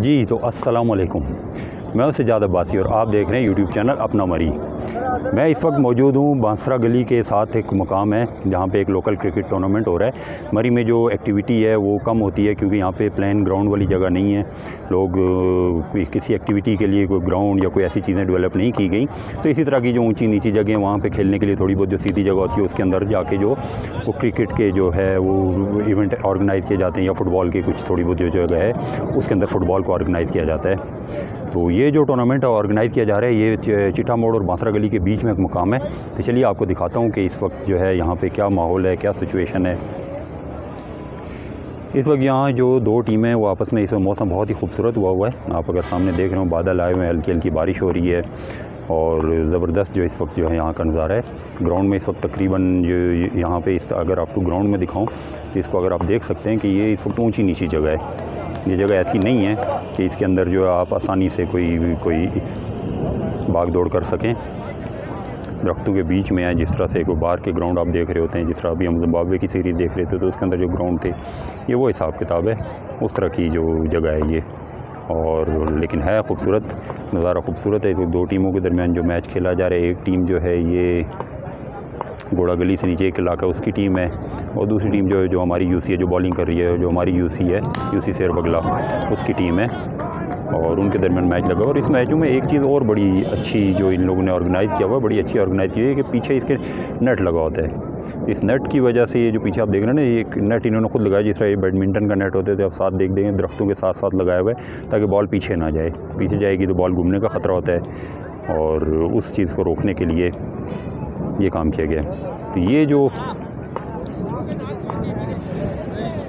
جی تو السلام علیکم۔ میں اس سے زیادہ باسی اور آپ دیکھ رہے ہیں یوٹیوب چینل اپنا مری۔ میں اس وقت موجود ہوں بانسرا گلی کے ساتھ ایک مقام ہے جہاں پہ ایک لوکل کرکٹ ٹورنامنٹ ہو رہا ہے۔ مری میں جو ایکٹیویٹی ہے وہ کم ہوتی ہے کیونکہ یہاں پہ پلین گراؤنڈ والی جگہ نہیں ہے۔ لوگ کسی ایکٹیویٹی کے لیے کوئی گراؤنڈ یا کوئی ایسی چیزیں ڈیولپ نہیں کی گئیں۔ تو اسی طرح کی جو اونچی نیچی جگہیں وہاں پہ کھیلنے کے لیے تھوڑی بہت جو سیدھی جگہ ہوتی ہے اس کے اندر جا کے جو وہ کرکٹ کے جو ہے وہ ایونٹ آرگنائز کیے جاتے ہیں یا فٹ بال کی کچھ تھوڑی بہت جو جگہ ہے اس کے اندر فٹ بال کو آرگنائز کیا جاتا ہے۔ تو یہ جو ٹورنامنٹ آرگنائز کیا جا رہا ہے، یہ چٹا موڑ اور بانسرا گلی کے بیچ میں ایک مقام ہے۔ تو چلیے آپ کو دکھاتا ہوں کہ اس وقت جو ہے یہاں پہ کیا ماحول ہے، کیا سچویشن ہے۔ اس وقت یہاں جو دو ٹیمیں وہ آپس میں اس وقت موسم بہت ہی خوبصورت ہوا ہوا ہے۔ آپ اگر سامنے دیکھ رہے ہوں، بادل آئے ہوئے ہیں، ہلکی ہلکی بارش ہو رہی ہے۔ اور زبردست جو اس وقت جو ہے یہاں کا نظارہ ہے، گراؤنڈ میں اس وقت تقریباً جو یہاں پہ اس اگر آپ کو گراؤنڈ میں دکھاؤں تو اس کو اگر آپ دیکھ سکتے ہیں کہ یہ اس وقت اونچی نیچی جگہ ہے۔ یہ جگہ ایسی نہیں ہے کہ اس کے اندر جو ہے آپ آسانی سے کوئی کوئی بھاگ دوڑ کر سکیں۔ درختوں کے بیچ میں ہے، جس طرح سے کوئی باہر کے گراؤنڈ آپ دیکھ رہے ہوتے ہیں، جس طرح ابھی ہم زمبابوے کی سیریز دیکھ رہے تھے تو اس کے اندر جو گراؤنڈ تھے، یہ وہ حساب کتاب ہے۔ اس طرح کی جو جگہ ہے یہ۔ اور لیکن ہے خوبصورت، نظارہ خوبصورت ہے۔ تو دو ٹیموں کے درمیان جو میچ کھیلا جا رہا ہے، ایک ٹیم جو ہے یہ گوڑا گلی سے نیچے ایک علاقہ، اس کی ٹیم ہے۔ اور دوسری ٹیم جو ہے، جو ہماری یو سی ہے، جو بالنگ کر رہی ہے، جو ہماری یو سی ہے، یو سی سیر بگلا اس کی ٹیم ہے۔ اور ان کے درمیان میچ لگا اور اس میچوں میں ایک چیز اور بڑی اچھی جو ان لوگوں نے آرگنائز کیا ہوا ہے، بڑی اچھی آرگنائز کی ہے کہ پیچھے اس کے نیٹ لگا ہوتا ہے۔ اس نیٹ کی وجہ سے یہ جو پیچھے آپ دیکھ رہے ہیں نا، یہ ایک نیٹ انہوں نے خود لگایا جس طرح یہ بیڈمنٹن کا نیٹ ہوتے تھے آپ ساتھ دیکھ دیں گے، درختوں کے ساتھ ساتھ لگایا ہوا ہے تاکہ بال پیچھے نہ جائے۔ پیچھے جائے گی تو بال گھومنے کا خطرہ ہوتا ہے اور اس چیز کو روکنے کے لیے یہ کام کیا گیا۔ تو یہ جو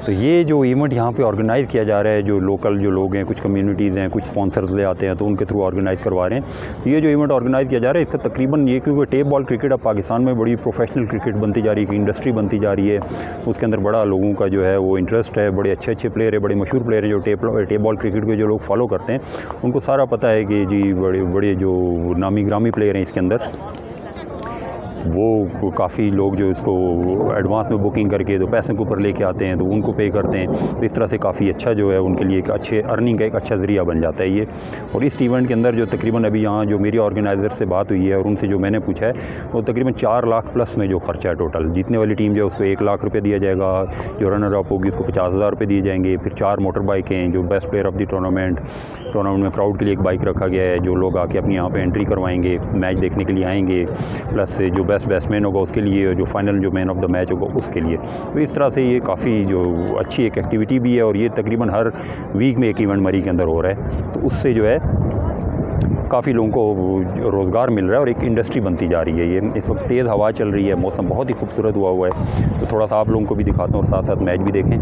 تو یہ جو ایونٹ یہاں پہ آرگنائز کیا جا رہا ہے، جو لوکل جو لوگ ہیں، کچھ کمیونٹیز ہیں، کچھ سپانسرز لے آتے ہیں، تو ان کے تھرو آرگنائز کروا رہے ہیں۔ تو یہ جو ایونٹ آرگنائز کیا جا رہا ہے، اس کا تقریباً یہ کیونکہ ٹیپ بال کرکٹ اب پاکستان میں بڑی پروفیشنل کرکٹ بنتی جا رہی ہے انڈسٹری بنتی جا رہی ہے۔ اس کے اندر بڑا لوگوں کا جو ہے وہ انٹرسٹ ہے، بڑے اچھے اچھے پلیئر ہیں، بڑے مشہور پلیئر ہیں جو ٹیپ ٹیپ بال کرکٹ کے جو لوگ فالو کرتے ہیں۔ ان کو سارا پتہ ہے کہ جی بڑے بڑے جو نامی گرامی پلیئر ہیں اس کے اندر۔ وہ کافی لوگ جو اس کو ایڈوانس میں بکنگ کر کے تو پیسے کے اوپر لے کے آتے ہیں تو ان کو پے کرتے ہیں۔ تو اس طرح سے کافی اچھا جو ہے ان کے لیے ایک اچھے ارننگ کا ایک اچھا ذریعہ بن جاتا ہے یہ۔ اور اس ایونٹ کے اندر جو تقریباً ابھی یہاں جو میری آرگنائزر سے بات ہوئی ہے اور ان سے جو میں نے پوچھا ہے، وہ تقریباً چار لاکھ پلس میں جو خرچہ ہے ٹوٹل جیتنے والی ٹیم جو ہے اس کو ایک لاکھ روپے دیا جائے گا، جو رنر اپ ہوگی اس کو پچاس ہزار روپے دیے جائیں گے۔ پھر چار موٹر بائکیں جو best player of the tournament tournament میں پراؤڈ کے لیے ایک بائک رکھا گیا ہے، جو لوگ آ کے اپنی یہاں پہ انٹری کروائیں گے میچ دیکھنے کے لیے آئیں گے۔ پلس جو بیسٹ بیٹس مین ہوگا، اس کے لیے جو فائنل جو مین آف دا میچ ہوگا، اس کے لیے۔ تو اس طرح سے یہ کافی جو اچھی ایک ایکٹیویٹی بھی ہے اور یہ تقریباً ہر ویک میں ایک ایونٹ مری کے اندر ہو رہا ہے۔ تو اس سے جو ہے کافی لوگوں کو روزگار مل رہا ہے اور ایک انڈسٹری بنتی جا رہی ہے۔ یہ اس وقت تیز ہوا چل رہی ہے، موسم بہت ہی خوبصورت ہوا ہوا ہے۔ تو تھوڑا سا آپ لوگوں کو بھی دکھاتا ہوں اور ساتھ ساتھ میچ بھی دیکھیں۔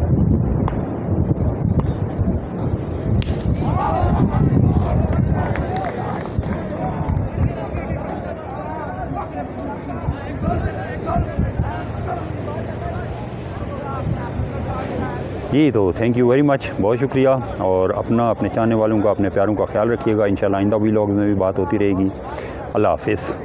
جی تو تھینک یو ویری مچ بہت شکریہ۔ اور اپنا، اپنے چاہنے والوں کا اپنے پیاروں کا خیال رکھیے گا۔ انشاءاللہ آئندہ بھی لوگ میں بھی بات ہوتی رہے گی۔ اللہ حافظ۔